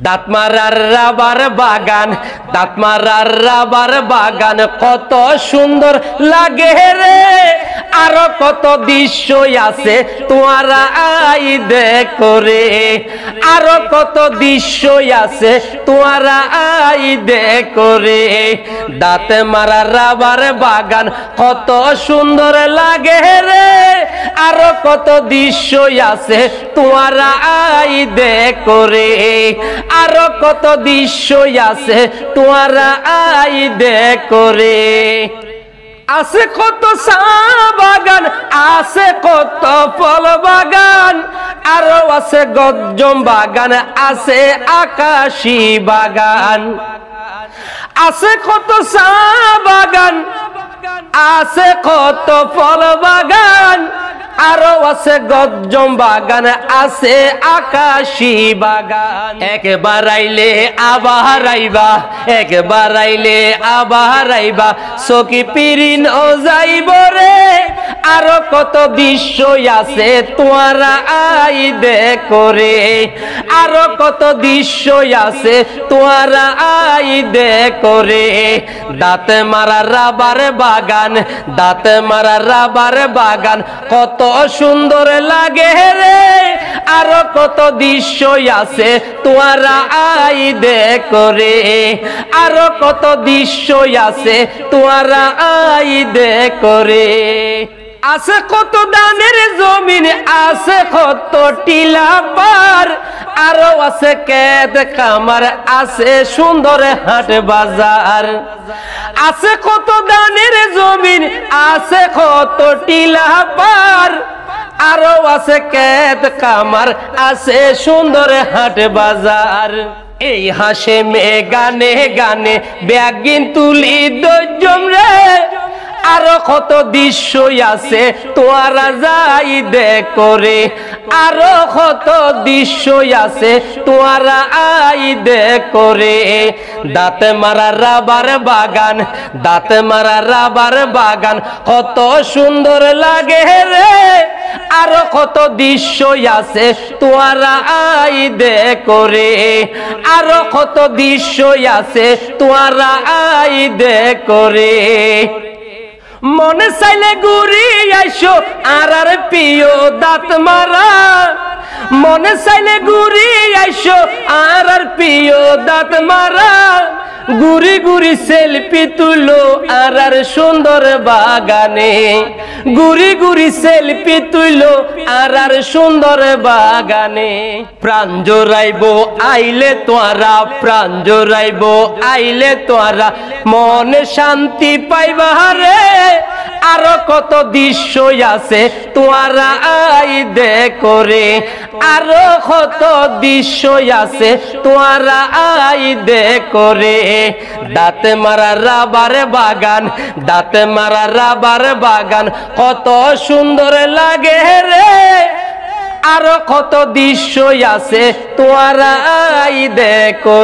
দাঁতমারার rubber বাগান দাঁতমারার rubber বাগান কত সুন্দর লাগে রে। আরও কত দৃশ্য আছে তোমারা আই দেখো রে। আরও কত দৃশ্য আছে তোমারা আই দেখো রে। দাঁতে মারা রাবার বাগান কত সুন্দর লাগে রে। আরও কত দৃশ্য আছে তোমারা আই দেখো রে। আরও কত দৃশ্য আছে তোমারা আই দেখো রে। আছে কত বাগান, আছে কত ফল বাগান, আরও আছে গজ্জম বাগান, আছে আকাশী বাগান। আছে কত বাগান, আছে কত ফল বাগান আরও আছে গজ্জম বাগান, আছে আকাশি বাগান। একবার আইলে আবার আইবা, একবার আইলে আবার আইবা। সকি পিরিন ও যাইব রে আরও কত দৃশ্যই আছে তোমারা আই দে করে আরও কত দৃশ্য আছে তোমারা আই দে করে দাঁতে মারা রাবার বাগান, দাঁত মারা রাবার বাগান, কত সুন্দর লাগে রে। আরও কত দৃশ্যই আছে তোমারা আই দেখো আরও কত দৃশ্যই আছে তোমারা আই দেখো আছে কত দানের জমিন, আছে কত টিলা পার আরও আছে কেদ কামার আছে সুন্দর হাট বাজার। আছে কত দানের জমিন, আছে কত টিলা পার আরও আছে কেদ কামার, আছে সুন্দর হাট বাজার। এই হাসে মে গানে গানে ব্যাগিন তুলি দজম রে। আরও কত দৃশ্যই আছে তোয়ারা যাই দেখো রে। আরও কত দৃশ্যই আছে তোয়ারা আই দেখো রে। দাঁতে মারা রাবার বাগান, দাঁতে মারা রাবার বাগান, কত সুন্দর লাগে রে। আরও কত দৃশ্য আছে তোয়ারা আই দে রে আরও কত দৃশ্য আছে তোয়ারা আই দে রে মনে চাইলে গুড়ি আইসো আর আর প্রিয় দাঁত মারা। মনে চাইলে গুড়ি আইসো আর আর প্রিয় দাঁত মারা। গুড়ি গুড়ি সেলফি তুলো আর আর সুন্দর বাগানে। গুড়ি গুড়ি সেলফি তুইল আর আর সুন্দর বাগানে। প্রাণ জোরাইব আইলে তোরা প্রাণ জোরাইব আইলে তোরা মনে শান্তি পাইবা রে আরও কত দৃশ্য আছে তোয়ারা আই দে রে। আরও কত দৃশ্য আছে তোয়ারা আই দে রে। দাঁতে মারা রাবার বাগান, দাঁতে মারা রাবার বাগান, কত সুন্দর লাগে রে। আরও কত দৃশ্য আছে তোয়ারা আই দেখো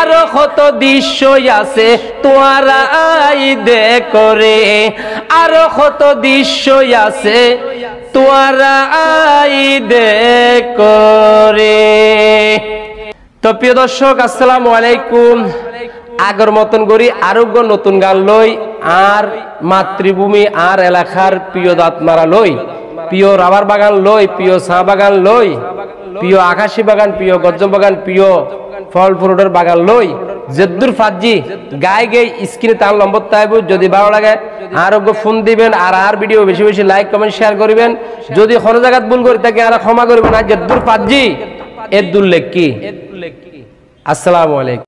আরও কত দৃশ্য আছে তোয়ারা আই দেখো আরও কত দৃশ্য আছে তোয়ারা আই দেখো তো প্রিয় দর্শক, আসসালামু আলাইকুম। আগর মতন করি আরোগ্য নতুন গান লই, আর মাতৃভূমি, আর এলাকার প্রিয় দাঁত মারা লই। প্রিয় রাবার বাগান লই প্রিয় চা বাগান লই প্রিয় আকাশী বাগান প্রিয় গজ্জ বাগান প্রিয় ফল ফ্রুটের বাগান লই। জেদ্দুর ফাজি গায়ে গে স্ক্রিনে তার নম্বর তাইব যদি ভালো লাগে আরোগ্য ফোন দিবেন আর আর ভিডিও বেশি বেশি লাইক কমেন্ট শেয়ার করিবেন। যদি কোনো জায়গায় ভুল করি তাকে আর ক্ষমা করবেন আর জেদ্দুর ফাজি এদ্দুল লেখ কি? আসসালামু আলাইকুম।